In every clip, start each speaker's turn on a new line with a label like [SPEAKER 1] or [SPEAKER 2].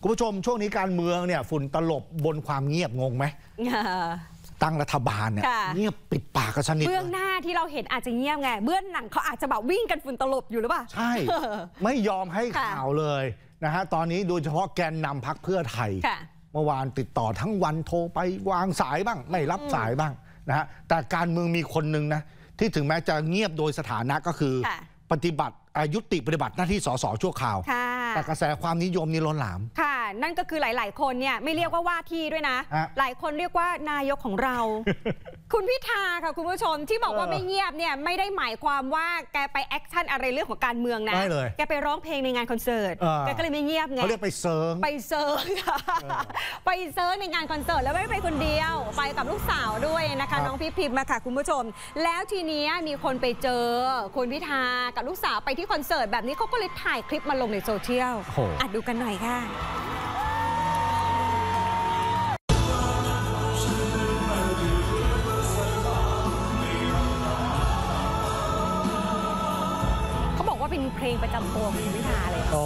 [SPEAKER 1] คุณผู้ชมช่วงนี้การเมืองเนี่ยฝุ่นตลบบนความเงียบงงไหมตั้งรัฐบาลเนี่ย
[SPEAKER 2] ค่ะ
[SPEAKER 1] เงียบปิดปากกันสนิท
[SPEAKER 2] เบื้อง
[SPEAKER 1] เลย
[SPEAKER 2] หน้าที่เราเห็นอาจจะเงียบไง เบื้องหลังเขาอาจจะแบบวิ่งกันฝุ่นตลบอยู่หรือเปล่า
[SPEAKER 1] ใช่ ไม่ยอมให้
[SPEAKER 2] ค่ะ
[SPEAKER 1] ข่าวเลยนะฮะตอนนี้โดยเฉพาะแกนนำพักเพื่อไทย
[SPEAKER 2] ค่ะ
[SPEAKER 1] เมื่อวานติดต่อทั้งวันโทรไปวางสายบ้าง ไม่รับสายบ้างนะฮะแต่การเมืองมีคนหนึ่งนะที่ถึงแม้จะเงียบโดยสถานะก็คือ
[SPEAKER 2] ค่ะ
[SPEAKER 1] ปฏิบัติอายุติปฏิบัติหน้าที่สสชั่วคราว
[SPEAKER 2] ค่ะ
[SPEAKER 1] แต่กระแสความนิยมนี่ล้นหลาม
[SPEAKER 2] ค่ะ นั่นก็คือหลาย ๆ คนเนี่ยไม่เรียกว่าว่าที่ด้วยนะ
[SPEAKER 1] ฮะ
[SPEAKER 2] หลายคนเรียกว่านายกของเรา คุณพิธาค่ะคุณผู้ชมที่บอกว่า
[SPEAKER 1] เออ
[SPEAKER 2] ไม่เงียบเนี่ยไม่ได้หมายความว่าแกไปแอคชั่นอะไรเรื่องของการเมืองนะ
[SPEAKER 1] ไม่เลย
[SPEAKER 2] แกไปร้องเพลงในงานคอนเสิร์ต
[SPEAKER 1] เออ
[SPEAKER 2] แกก็เลยไม่เงียบไง
[SPEAKER 1] เขาเรียกไปเซิร์ง
[SPEAKER 2] ไปเซิร์ชค่ะ
[SPEAKER 1] เออ
[SPEAKER 2] ไปเซิร์ชในงานคอนเสิร์ตแล้วไม่ได้ไปคนเดียว ไปกับลูกสาวด้วยนะ
[SPEAKER 1] ครั
[SPEAKER 2] คะ
[SPEAKER 1] บ
[SPEAKER 2] น้องพี่พิมพ์มาค่ะคุณผู้ชม แล้วทีเนี้ยมีคนไปเจอคุณพิธากับลูกสาวไปที่คอนเสิร์ตแบบนี้เขาก็เลยถ่ายคลิปมาลงในโซเชียล
[SPEAKER 1] โอ้โห
[SPEAKER 2] อะดูกันหน่อยค่ะ เขาบอกว่าเป็นเพลงประจำตัวของคุณพิธาเลย
[SPEAKER 1] โอ้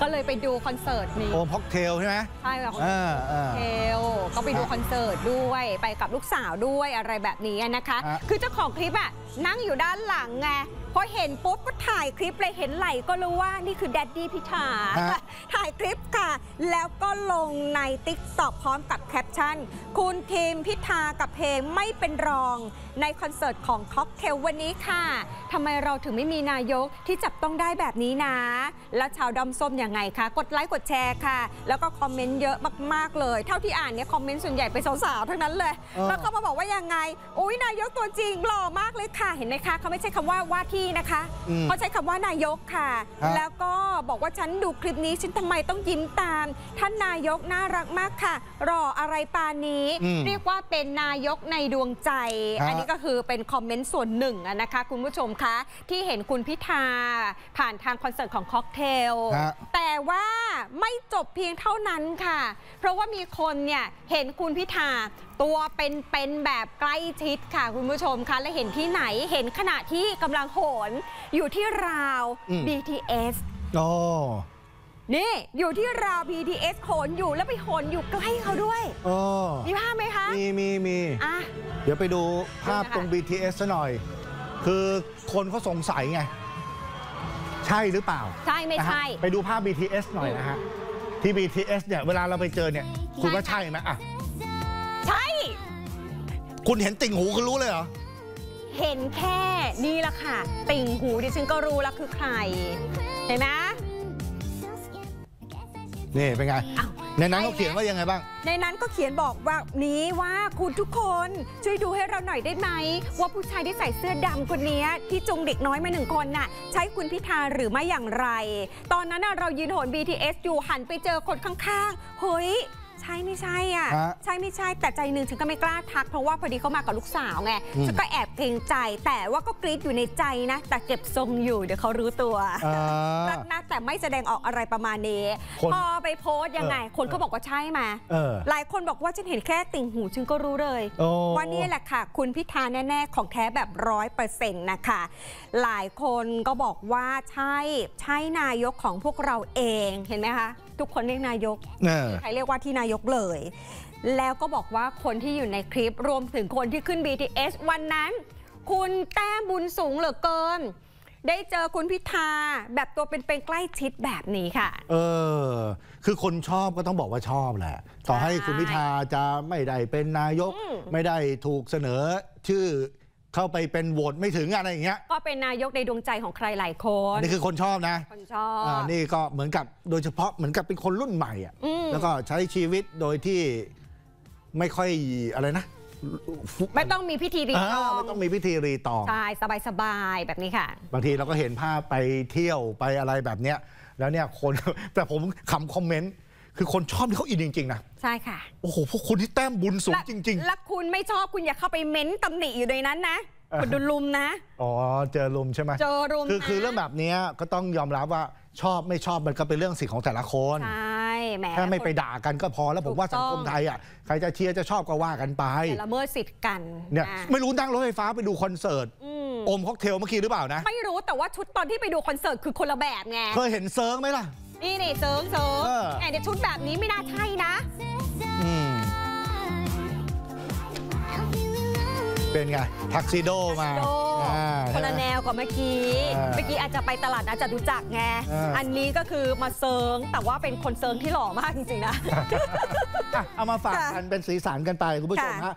[SPEAKER 2] ก็เลย ไปดูคอนเสิร์ตนี้
[SPEAKER 1] โอพ็อกเทลใช่ไหม
[SPEAKER 2] ใช่ค่ะ
[SPEAKER 1] เออเออ
[SPEAKER 2] เทลก็ไปดู
[SPEAKER 1] ฮะ
[SPEAKER 2] คอนเสิร์ตด้วยไปกับลูกสาวด้วยอะไรแบบนี้นะคะ
[SPEAKER 1] ฮะ
[SPEAKER 2] คือเจ้าของคลิปอะนั่งอยู่ด้านหลังไงพอเห็นปุ๊บก็ถ่ายคลิปเลยเห็นไหล่ก็รู้ว่านี่คือ daddy พิธาถ่ายคลิปค่ะ แล้วก็ลงใน TikTok พร้อมกับแคปชั่น คุณทิมพิธากับเพลงไม่เป็นรองในคอนเสิร์ตของค็อกเทลวันนี้ค่ะทำไมเราถึงไม่มีนายกที่จับต้องได้แบบนี้นะ แล้วชาวด้อมส้มยังไงคะ กดไลค์กดแชร์ค่ะ แล้วก็คอมเมนต์เยอะมากๆเลย เท่าที่อ่านเนี่ยคอมเมนต์ส่วนใหญ่ไปนสาวๆทั้งนั้นเลย
[SPEAKER 1] เออ
[SPEAKER 2] แล้วเขามาบอกว่ายังไงอุ้ยนายกตัวจริงหล่อมากเลยค่ะเห็นไหมคะเขาไม่ใช่คำว่าว่าที่นะคะ
[SPEAKER 1] อืม
[SPEAKER 2] เขาใช้คำว่านายกค่ะ
[SPEAKER 1] ฮะ
[SPEAKER 2] แล้วก็บอกว่าฉันดูคลิปนี้ฉันทำไมต้องยิ้มตาม ท่านนายกน่ารักมากค่ะรออะไรปานนี้
[SPEAKER 1] อืม
[SPEAKER 2] เรียกว่าเป็นนายกในดวงใจ
[SPEAKER 1] ฮะ
[SPEAKER 2] อันนี้ก็คือเป็นคอมเมนต์ส่วนหนึ่งอะนะคะ คุณผู้ชมคะที่เห็นคุณพิธาผ่านทางคอนเสิร์ตของค็อกเทล
[SPEAKER 1] ฮะ
[SPEAKER 2] แต่ว่าไม่จบเพียงเท่านั้นค่ะ เพราะว่ามีคนเนี่ยเห็นคุณพิธาตัวเป็นๆแบบใกล้ชิดค่ะ คุณผู้ชมคะและเห็นที่ไหนเห็นขณะที่กำลังโหนอยู่ที่ราว
[SPEAKER 1] อืม
[SPEAKER 2] BTS
[SPEAKER 1] โอ้
[SPEAKER 2] นี่ อยู่ที่ราว BTS โหนอยู่แล้วไปโหนอยู่ใกล้เขาด้วย
[SPEAKER 1] โอ้
[SPEAKER 2] มีภาพไหมคะ
[SPEAKER 1] มีมีมี
[SPEAKER 2] อะ
[SPEAKER 1] เดี๋ยวไปดูภาพ
[SPEAKER 2] ดูนะคะ
[SPEAKER 1] ตรง BTS ซะหน่อย คือคนเขาสงสัยไง ใช่หรือเปล่า
[SPEAKER 2] ใช่ไม่ใช่
[SPEAKER 1] นะฮะไปดูภาพ BTS หน่อยนะฮะ ที่ BTS เนี่ยเวลาเราไปเจอเนี่ยคุณว่าใช่ไหมอะ
[SPEAKER 2] ใช่
[SPEAKER 1] คุณเห็นติ่งหูคุณรู้เลยเหรอ
[SPEAKER 2] เห็นแค่นี่ละค่ะ ติ่งหูดิฉันก็รู้แล้วคือใคร เห็นไหม
[SPEAKER 1] นี่เป็นไง
[SPEAKER 2] อ้าว
[SPEAKER 1] ในนั้นเขาเขียนว่ายังไงบ้าง
[SPEAKER 2] ในนั้นก็เขียนบอกว่านี้ว่าคุณทุกคนช่วยดูให้เราหน่อยได้ไหม ว่าผู้ชายที่ใส่เสื้อดำคนนี้ที่จุงเด็กน้อยมาหนึ่งคนน่ะ ใช้คุณพิธาหรือไม่อย่างไร ตอนนั้นเรายืนโหน BTS อยู่หันไปเจอคนข้างๆเฮ้ย ใช่ไม่ใช่อะ
[SPEAKER 1] ฮะ
[SPEAKER 2] ใช่ไม่ใช่แต่ใจหนึ่งฉันก็ไม่กล้าทัก เพราะว่าพอดีเขามากับลูกสาวไง
[SPEAKER 1] อืม
[SPEAKER 2] ฉันก็แอบเกรงใจ แต่ว่าก็กรี๊ดอยู่ในใจนะ แต่เก็บทรงอยู่เดี๋ยวเขารู้ตัว
[SPEAKER 1] อ่า
[SPEAKER 2] รักนะแต่ไม่แสดงออกอะไรประมาณนี้
[SPEAKER 1] คน
[SPEAKER 2] พอไปโพสต์ยังไง
[SPEAKER 1] เออ
[SPEAKER 2] คนก็บอกว่าใช่มา
[SPEAKER 1] เออ
[SPEAKER 2] หลายคนบอกว่าฉันเห็นแค่ติ่งหูฉันก็รู้เลย
[SPEAKER 1] โอ้
[SPEAKER 2] ว่านี่แหละค่ะ คุณพิธาแน่ๆ ของแท้แบบร้อยเปอร์เซ็นต์นะคะ หลายคนก็บอกว่าใช่ใช่นายกของพวกเราเองเห็นไหมคะ ทุกคนเรียกนายก
[SPEAKER 1] เออ
[SPEAKER 2] ใครเรียกว่าที่นายกเลย แล้วก็บอกว่าคนที่อยู่ในคลิปรวมถึงคนที่ขึ้น BTS วันนั้น คุณแต้มบุญสูงเหลือเกิน ได้เจอคุณพิธาแบบตัวเป็นๆใกล้ชิดแบบนี้ค่ะ
[SPEAKER 1] เออ คือคนชอบก็ต้องบอกว่าชอบแหละ ต่อให้คุณพิธาจะไม่ได้เป็นนายก
[SPEAKER 2] อืม
[SPEAKER 1] ไม่ได้ถูกเสนอชื่อ เข้าไปเป็นโหวตไม่ถึงอะไรอย่างเงี้ย
[SPEAKER 2] ก็เป็นนายกในดวงใจของใครหลายคน
[SPEAKER 1] นี่คือคนชอบนะ
[SPEAKER 2] คนชอบ
[SPEAKER 1] อ่านี่ก็เหมือนกับโดยเฉพาะเหมือนกับเป็นคนรุ่นใหม่อะ
[SPEAKER 2] อืม
[SPEAKER 1] แล้วก็ใช้ชีวิตโดยที่ไม่ค่อยอะไรนะ
[SPEAKER 2] ไม่ต้องมีพิธีรีต
[SPEAKER 1] อ่า
[SPEAKER 2] อง
[SPEAKER 1] ไม่ต้องมีพิธีรีตอง
[SPEAKER 2] ใช่สบายๆแบบนี้ค่ะ
[SPEAKER 1] บางทีเราก็เห็นภาพไปเที่ยวไปอะไรแบบเนี้ย แล้วเนี่ยคน แต่ผมคำคอมเมนต์ คือคนชอบที่เขาอินจริง ๆ นะ
[SPEAKER 2] ใช่ค่ะ
[SPEAKER 1] โอ้โห พวกคุณที่แต้มบุญสูง
[SPEAKER 2] และ
[SPEAKER 1] จริง
[SPEAKER 2] แล้วคุณไม่ชอบคุณอย่าเข้าไปเม้นตำหนิอยู่ในนั้นนะ
[SPEAKER 1] เออ
[SPEAKER 2] คุณดูลุมนะ
[SPEAKER 1] ๆอ๋อ เจอลุมใช่ไหม
[SPEAKER 2] เจอรุม
[SPEAKER 1] คือ
[SPEAKER 2] นะ
[SPEAKER 1] คือเรื่องแบบเนี้ยก็ต้องยอมรับว่าชอบไม่ชอบมันก็เป็นเรื่องสิทธิ์ของแต่ละคน
[SPEAKER 2] ใช่แหม
[SPEAKER 1] แค่ไม่ไปด่ากันก็พอแล้วผมว่า
[SPEAKER 2] ถู
[SPEAKER 1] สั
[SPEAKER 2] ก
[SPEAKER 1] ง
[SPEAKER 2] ต้อง
[SPEAKER 1] คมไทยอะใครจะเชียร์จะชอบก็ว่ากันไป
[SPEAKER 2] แต่ละเมิดสิทธิ์กัน
[SPEAKER 1] เนี่ย
[SPEAKER 2] อะ
[SPEAKER 1] ไม่รู้นั่งรถไฟฟ้าไปดูคอนเสิร์ต
[SPEAKER 2] อืม
[SPEAKER 1] อมค็อกเทลเมื่อกี้หรือเปล่านะ
[SPEAKER 2] ไม่รู้แต่ว่าชุดตอนที่ไปดูคอนเสิร์ตคือคนละแบบไง
[SPEAKER 1] เคยเห็นเซิร์งไหมล่ะ
[SPEAKER 2] นี่นี่เซิร์งเซิร์ง
[SPEAKER 1] เออ
[SPEAKER 2] ในชุดแบบนี้ไม่น่าใช่นะ
[SPEAKER 1] อืมเป็นไง ทักซิโดมา
[SPEAKER 2] โด
[SPEAKER 1] อ่า
[SPEAKER 2] คนละ
[SPEAKER 1] ใช่ไหม
[SPEAKER 2] แนวกับเมื่อกี้
[SPEAKER 1] อ่า
[SPEAKER 2] เมื่อกี้อาจจะไปตลาดนัดจตุจักรไง
[SPEAKER 1] อ่า
[SPEAKER 2] อันนี้ก็คือมาเซิง แต่ว่าเป็นคนเซิงที่หล่อมากจริงๆนะ
[SPEAKER 1] อะเอามาฝาก
[SPEAKER 2] ค่ะ
[SPEAKER 1] กันเป็นสีสันกันไปคุณผู้ชม
[SPEAKER 2] ค่ะ
[SPEAKER 1] ฮะ